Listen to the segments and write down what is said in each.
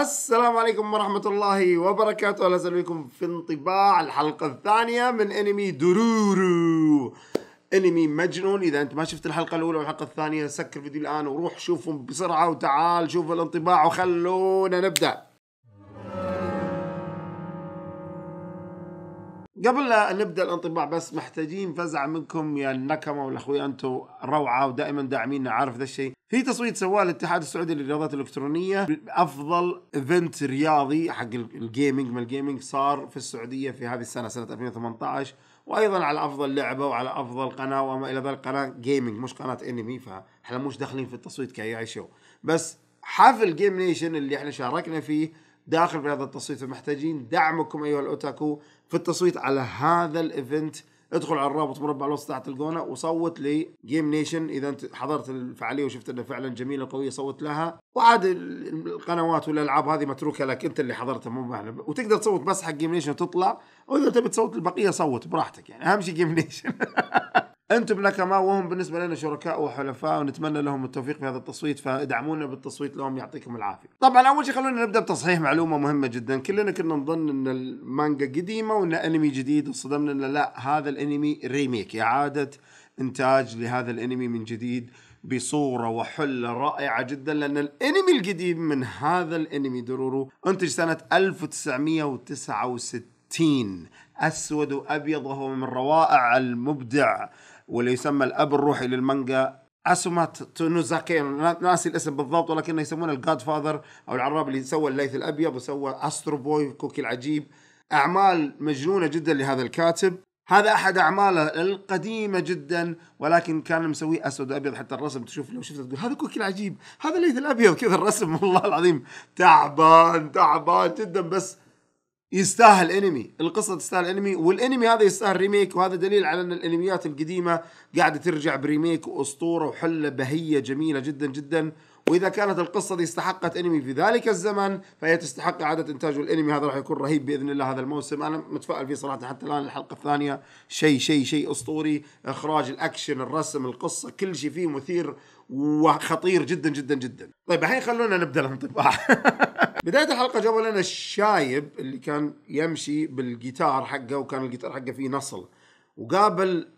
السلام عليكم ورحمة الله وبركاته. أهلا وسهلا بكم في انطباع الحلقة الثانية من انمي دورورو انمي مجنون. إذا أنت ما شفت الحلقة الأولى والحلقة الثانية سكر الفيديو الآن وروح شوفهم بسرعة وتعال شوف الانطباع وخلونا نبدأ. قبل لا نبدأ الانطباع بس محتاجين فزعه منكم يا ال nakama والأخوي. أنتم روعة ودائما داعميننا عارف ذا الشيء. في تصويت سواه الاتحاد السعودي للرياضات الإلكترونية. أفضل event رياضي حق ال gaming من ال gaming صار في السعودية في هذه السنة سنة 2018 وأيضا على أفضل لعبة وعلى أفضل قناة وما إلى ذلك قناة gaming مش قناة أنمي. فاحنا مش داخلين في التصويت كاي شو بس حفل Game Nation اللي إحنا شاركنا فيه داخل في هذا التصويت فمحتاجين دعمكم أيها الأوتاكو. في التصويت على هذا ال event. ادخل على الرابط مربع الوسط تحت تلقونه وصوت ل Game Nation إذا أنت حضرت الفعالية وشفت إنها فعلا جميلة قوية صوت لها. وعاد القنوات والألعاب هذه متروكة لك أنت اللي حضرتها مو معنا وتقدر تصوت بس حق Game Nation وتطلع وإذا تبي تصوت البقية صوت براحتك يعني. أهم شيء Game Nation أنتم nakama وهم بالنسبة لنا شركاء وحلفاء ونتمنى لهم التوفيق في هذا التصويت فادعمونا بالتصويت لهم يعطيكم العافية. طبعا أول شيء خلونا نبدأ بتصحيح معلومة مهمة جدا، كلنا كنا نظن إن المانجا قديمة وإن أنمي جديد وصدمنا إن لا هذا الأنمي remake إعادة إنتاج لهذا الأنمي من جديد بصورة وحلة رائعة جدا لأن الأنمي القديم من هذا الأنمي درورو إنتج سنة 1969 أسود وأبيض وهو من روائع المبدع. واللي يسمى الأب الروحي للمانجا اسوما تونوزاكي. ناسي الاسم بالضبط ولكنه يسمونه ال Godfather أو العراب اللي سوى الليث الأبيض وسوى Astro Boy كوكي العجيب. أعمال مجنونة جدا لهذا الكاتب. هذا أحد أعماله القديمة جدا ولكن كان مسويه أسود وأبيض. حتى الرسم تشوف لو شفته تقول هذا كوكي العجيب هذا ليث الأبيض. كذا الرسم والله العظيم تعبان تعبان جدا. بس يستاهل انمي القصة تستاهل انمي والانمي هذا يستاهل remake وهذا دليل على أن الانميات القديمة قاعدة ترجع ب remake وأسطورة وحلة بهية جميلة جدا جدا. وإذا كانت القصة دي استحقت انمي في ذلك الزمن فهي تستحق اعاده إنتاج الانمي هذا راح يكون رهيب بإذن الله هذا الموسم. أنا متفائل فيه صراحة حتى الآن الحلقة الثانية شيء شيء شيء أسطوري. إخراج الأكشن الرسم القصة كل شيء فيه مثير وخطير جدا جدا جدا. طيب الحين خلونا نبدأ الانطباع بداية الحلقة جابوا لنا الشايب اللي كان يمشي بالجيتار حقه وكان الجيتار حقه فيه نصل. وقابل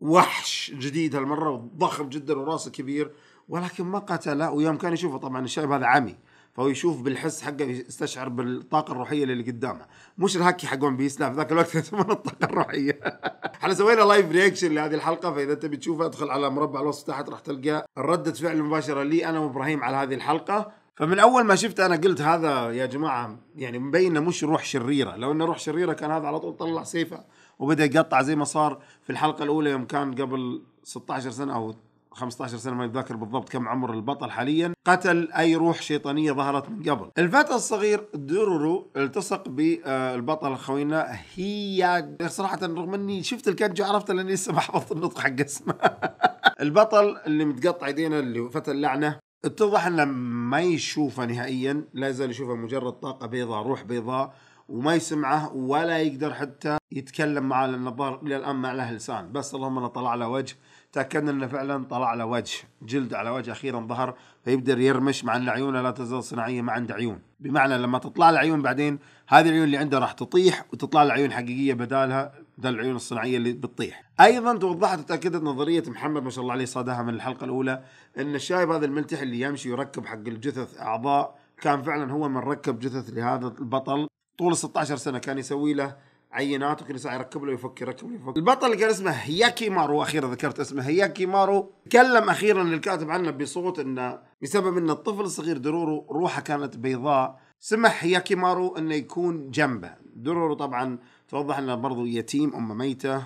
وحش جديد هالمرة ضخم جدا وراسه كبير. ولكن ما قتله ويوم كان يشوفه طبعا الشايب هذا عمي فهو يشوف بالحس حقه يستشعر بالطاقة الروحية اللي قدامه. مش الهاكي حق One Piece لا في ذاك الوقت يسمونه الطاقه الروحيه إحنا سوينا live reaction لهذه الحلقة فإذا تبي تشوفها ادخل على مربع الوسط تحت راح تلقى ردة فعل مباشرة لي أنا وإبراهيم على هذه الحلقة. فمن أول ما شفت أنا قلت هذا يا جماعة يعني مبين مش روح شريرة. لو إنه روح شريرة كان هذا على طول طلع سيفه وبدأ يقطع زي ما صار في الحلقة الأولى يوم كان قبل 16 سنة أو 15 سنة ما يتذكر بالضبط كم عمر البطل حاليا. قتل أي روح شيطانية ظهرت من قبل. الفتى الصغير دورورو التصق بالبطل خوينا هي صراحة رغم إني شفت الكانجي عرفت لاني لسه ما حفظت النطق حق اسمه. البطل اللي متقطع يدينه اللي فتى اللعنة اتضح إنه ما يشوفه نهائيا. لا يزال يشوفه مجرد طاقة بيضاء روح بيضاء وما يسمعه ولا يقدر حتى يتكلم معه لأن الظاهر إلى الآن ما له لسان بس اللهم انه طلع له وجه. تاكدنا إنه فعلا طلع له وجه جلد على وجه أخيرا ظهر فيبدأ يرمش مع إن عيونه لا تزال صناعية ما عنده عيون. بمعنى لما تطلع له عيون بعدين هذه العيون اللي عنده راح تطيح وتطلع له عيون حقيقية بدالها بدل العيون الصناعية اللي بتطيح. أيضا توضحت وتأكدت نظرية محمد ما شاء الله عليه صادها من الحلقة الأولى إن الشايب هذا الملتحي اللي يمشي ويركب حق الجثث أعضاء كان فعلا هو من ركب جثث لهذا البطل طول 16 سنة كان يسوي له عينات وكل ساعة يركب له يفك يركب له يفك. البطل كان اسمه هياكي مارو أخيرا ذكرت اسمه هياكي مارو. تكلم أخيرا الكاتب عنه بصوت إنه بسبب ان الطفل الصغير درورو روحه كانت بيضاء. سمح هياكي مارو إنه يكون جنبه. درورو طبعا توضح إنه برضو يتيم أمه ميتة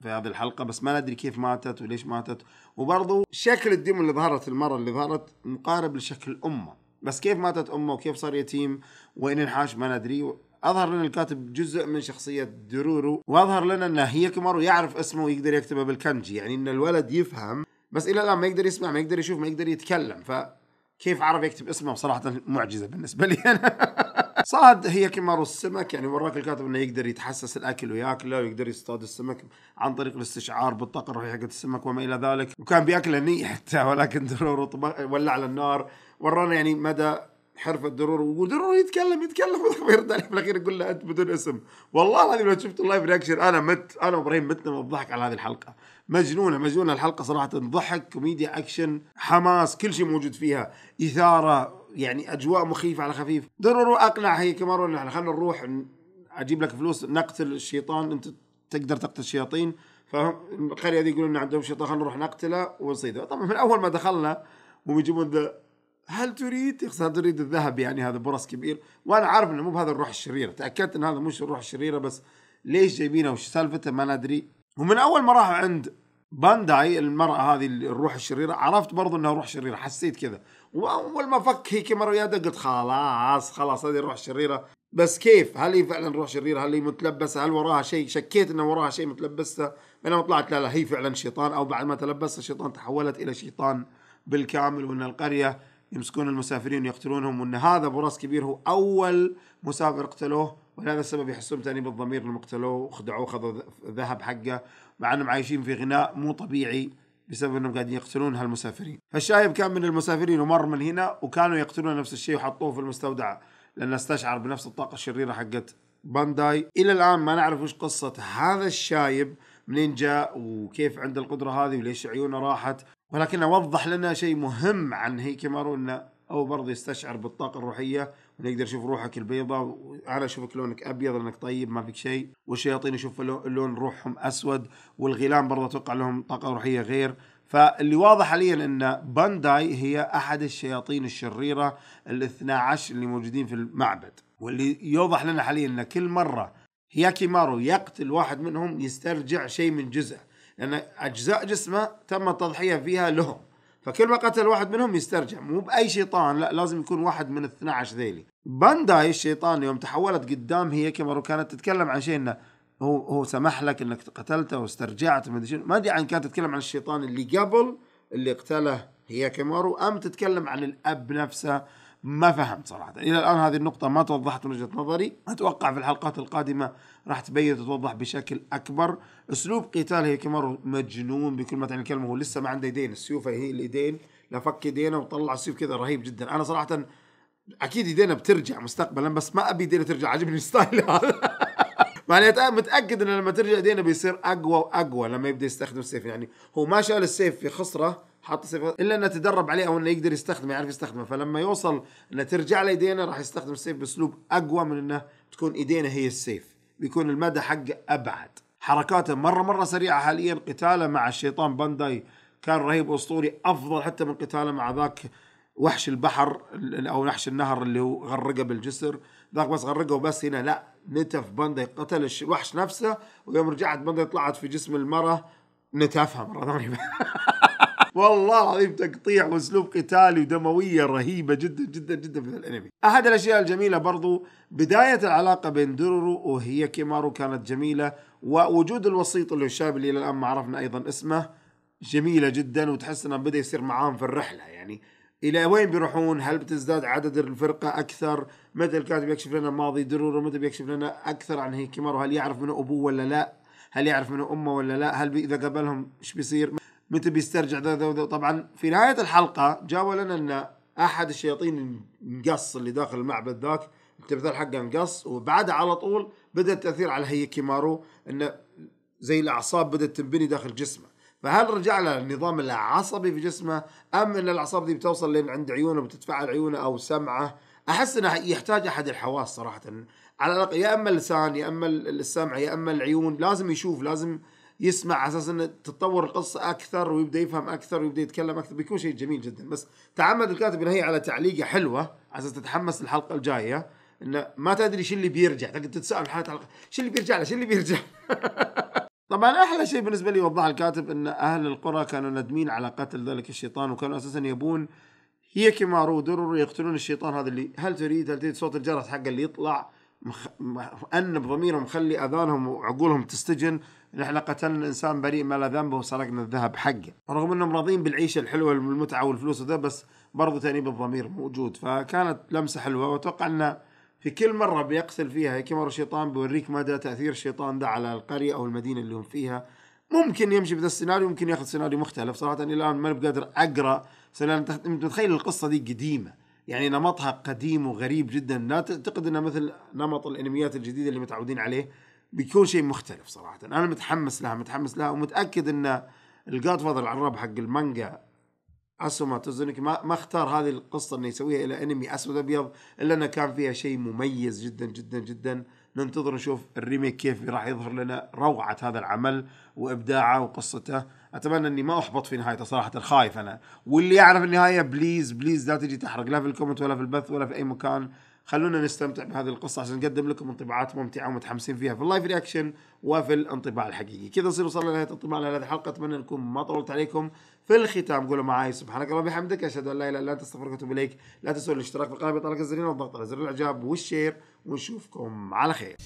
في هذه الحلقة بس ما ندري كيف ماتت وليش ماتت. وبرضو شكل الدم اللي ظهرت المرة اللي ظهرت مقارب لشكل أمه. بس كيف ماتت أمه؟ وكيف صار يتيم؟ وين انحاش؟ ما ندري. أظهر لنا الكاتب جزء من شخصية درورو وأظهر لنا ان هيكمارو يعرف اسمه ويقدر يكتبه بالكنجي يعني إن الولد يفهم بس إلى الآن ما يقدر يسمع ما يقدر يشوف ما يقدر يتكلم فكيف عرف يكتب اسمه؟ صراحة معجزة بالنسبة لي أنا. صاد هياكيمارو السمك يعني وراك الكاتب إنه يقدر يتحسس الأكل وياكله ويقدر يصطاد السمك عن طريق الاستشعار بالطاقه الروحيه حقت السمك وما إلى ذلك. وكان بياكله ني حتى ولكن درورو ولع على النار. ورانا يعني مدى درور ويقول درور يتكلم يتكلم ويرد عليه في الأخير يقول له أنت بدون اسم. والله العظيم لو شفت ال live reaction أنا مت أنا وإبراهيم متنا من الضحك على هذه الحلقة. مجنونة مجنونة الحلقة صراحة. ضحك كوميديا اكشن حماس كل شيء موجود فيها. إثارة يعني أجواء مخيفة على خفيف. درور أقنع هي كمارو إحنا خلينا نروح أجيب لك فلوس نقتل الشيطان. أنت تقدر تقتل الشياطين. فالقريه دي يقولون إن عندهم شيطان خلينا نروح نقتله ونصيده. طبعا من أول ما دخلنا ويجيبون ذا هل تريد؟ هل تريد الذهب؟ يعني هذا برص كبير. وأنا عارف إنه مو بهذا الروح الشريرة. تأكدت ان هذا مش الروح الشريرة بس ليش جايبينه؟ وش سالفته؟ ما ندري. ومن أول ما راحوا عند بانداي المرأة هذه الروح الشريرة عرفت برضو إنها روح شريرة. حسيت كذا. وأول ما فك هيك مرة يده قلت خلاص خلاص هذه الروح الشريرة بس كيف؟ هل هي فعلا روح شريرة؟ هل هي متلبسة؟ هل وراها شيء؟ شكيت إنه وراها شيء متلبسة. بينما طلعت لا لا هي فعلا شيطان. أو بعد ما تلبست الشيطان تحولت إلى شيطان بالكامل وإن القرية يمسكون المسافرين ويقتلونهم وإن هذا راس كبير هو أول مسافر قتلوه ولهذا السبب يحسون تاني بالضمير لما قتلوه وخدعوه خذوا ذهب حقه مع إنهم عايشين في غناء مو طبيعي بسبب إنهم قاعدين يقتلون هالمسافرين. فالشايب كان من المسافرين ومر من هنا وكانوا يقتلون نفس الشيء وحطوه في المستودع لأنه استشعر بنفس الطاقة الشريرة حقت بانداي. إلى الآن ما نعرف وش قصة هذا الشايب منين جاء وكيف عنده القدرة هذه وليش عيونه راحت. ولكنه وضح لنا شيء مهم عن هيكيمارو انه أو برضه يستشعر بالطاقة الروحية ويقدر يشوف روحك البيضاء أنا أشوفك لونك أبيض لانك طيب ما فيك شيء. والشياطين يشوف اللون روحهم أسود والغيلان برضه أتوقع لهم طاقة روحية غير. فاللي واضح حاليا إن بانداي هي أحد الشياطين الشريرة ال 12 اللي موجودين في المعبد. واللي يوضح لنا حاليا إن كل مرة هياكيمارو يقتل واحد منهم يسترجع شيء من جزء لأن أجزاء جسمه تم التضحيه فيها لهم. فكل ما قتل واحد منهم يسترجع. مو بأي شيطان لا لازم يكون واحد من ال 12 ذيلي. بانداي الشيطان يوم تحولت قدام هياكيمارو كانت تتكلم عن شيء إنه هو هو سمح لك إنك قتلته واسترجعت ما أدري ما أدري عن كانت تتكلم عن الشيطان اللي قبل اللي قتله هياكيمارو أم تتكلم عن الأب نفسه ما فهمت صراحة. إلى الآن هذه النقطة ما توضحت من وجهة نظري. أتوقع في الحلقات القادمة راح تبين وتوضح بشكل أكبر. أسلوب قتال هيكيمارو مجنون بكل ما تعني الكلمة هو لسه ما عنده يدين السيوف هي الايدين لا فك يدينه وطلع السيوف كذا رهيب جدا. أنا صراحة أكيد يدينا بترجع مستقبلا بس ما أبي يدينا ترجع. عجبني ال style هذا. يعني متأكد انه لما ترجع يدينا بيصير أقوى وأقوى لما يبدأ يستخدم السيف. يعني هو ما شال السيف في خصره حط السيف إلا إنه تدرب عليه أو إنه يقدر يستخدمه يعرف يستخدمه. فلما يوصل إنه ترجع له إيدينا راح يستخدم السيف بأسلوب أقوى من إنه تكون إيدينا هي السيف. بيكون المدى حقه أبعد. حركاته مرة مرة سريعة حاليا. قتاله مع الشيطان بانداي كان رهيب واسطوري أفضل حتى من قتاله مع ذاك وحش البحر أو وحش النهر اللي هو غرقه بالجسر. ذاك بس غرقه وبس هنا لا نتف بانداي قتل الوحش نفسه ويوم رجعت بانداي طلعت في جسم المرأة. نتفها مرة ثانية. والله العظيم تقطيع واسلوب قتالي ودموية رهيبة جدا جدا جدا في الأنمي. أحد الأشياء الجميلة برضو بداية العلاقة بين دورورو وهياكيمارو كانت جميلة ووجود الوسيط اللي الشاب اللي إلى الآن ما عرفنا أيضا اسمه جميلة جدا وتحس إنه بدأ يصير معاهم في الرحلة يعني إلى وين بيروحون؟ هل بتزداد عدد الفرقة أكثر؟ متى الكاتب يكشف لنا ماضي درورو؟ متى بيكشف لنا أكثر عن هيكيمارو؟ هل يعرف منه أبوه ولا لا؟ هل يعرف منه أمه ولا لا؟ هل إذا قابلهم إيش بيصير؟ متى بيسترجع ذا ذا ذا. طبعا في نهاية الحلقة جابوا لنا إن أحد الشياطين انقص اللي داخل المعبد ذاك. التمثال حقه انقص وبعدها على طول بدأ التأثير على هيكيمارو انه زي الأعصاب بدأت تنبني داخل جسمه. فهل رجع له النظام العصبي في جسمه أم إن الأعصاب دي بتوصل لين عند عيونه بتتفاعل عيونه أو سمعه؟ أحس إنه يحتاج أحد الحواس صراحة. على الأقل يا أما اللسان يا أما السمع يا أما العيون لازم يشوف لازم يسمع على أساس انه تتطور القصة أكثر ويبدأ يفهم أكثر ويبدأ يتكلم أكثر. بيكون شيء جميل جدا. بس تعمد الكاتب إنه هي على تعليقة حلوة على أساس تتحمس للحلقه الجاية. إنه ما تدري شو اللي بيرجع. تقعد تتساءل حالة الحلقة. شو اللي بيرجع له؟ شو اللي بيرجع؟ طبعا أحلى شيء بالنسبة لي وضح الكاتب إن أهل القرى كانوا ندمين على قتل ذلك الشيطان وكانوا أساسا يبون هي كمارو درر يقتلون الشيطان هذا اللي هل تريد؟ هل تريد صوت الجرس حقه اللي يطلع مخ... مأنب ضميرهم مخلي أذانهم وعقولهم تستجن؟ نحن قتلنا انسان بريء ما لا ذنب وسرقنا الذهب حقه. رغم إنهم راضين بالعيشة الحلوة والمتعة والفلوس وذا بس برضو تأنيب الضمير موجود. فكانت لمسة حلوة وأتوقع إنه في كل مرة بيقتل فيها هياكيمارو الشيطان بيوريك مدى تأثير الشيطان ده على القرية أو المدينة اللي هم فيها. ممكن يمشي بذا السيناريو ممكن ياخذ سيناريو مختلف. صراحة إلى الآن ما بقدر أقرأ أنت متخيل القصة دي قديمة. يعني نمطها قديم وغريب جدا. لا تعتقد انها مثل نمط الأنميات الجديدة اللي متعودين عليه. بيكون شيء مختلف صراحة. أنا متحمس لها متحمس لها ومتأكد إن ال godfather العراب حق المانجا أوسامو تيزوكا ما, ما اختار هذه القصة إنه يسويها إلى أنمي أسود أبيض إلا إنه كان فيها شيء مميز جدا جدا جدا. ننتظر نشوف ال remake كيف راح يظهر لنا روعة هذا العمل وإبداعه وقصته. أتمنى إني ما أحبط في نهايته صراحة خايف أنا. واللي يعرف النهاية please please لا تجي تحرق لا في ال comment ولا في البث ولا في أي مكان. خلونا نستمتع بهذه القصة عشان نقدم لكم انطباعات ممتعة ومتحمسين فيها في ال live reaction وفي الانطباع الحقيقي. كذا نصير وصلنا لنهاية انطباع لهذه الحلقة أتمنى أنكم ما طولت عليكم في الختام. قولوا معاي سبحانك اللهم وبحمدك أشهد أن لا إله إلا أنت أستغفرك وأتوب إليك. لا تنسوا الاشتراك في القناة بطلق الزرين والضغط على زر الإعجاب والشير ونشوفكم على خير.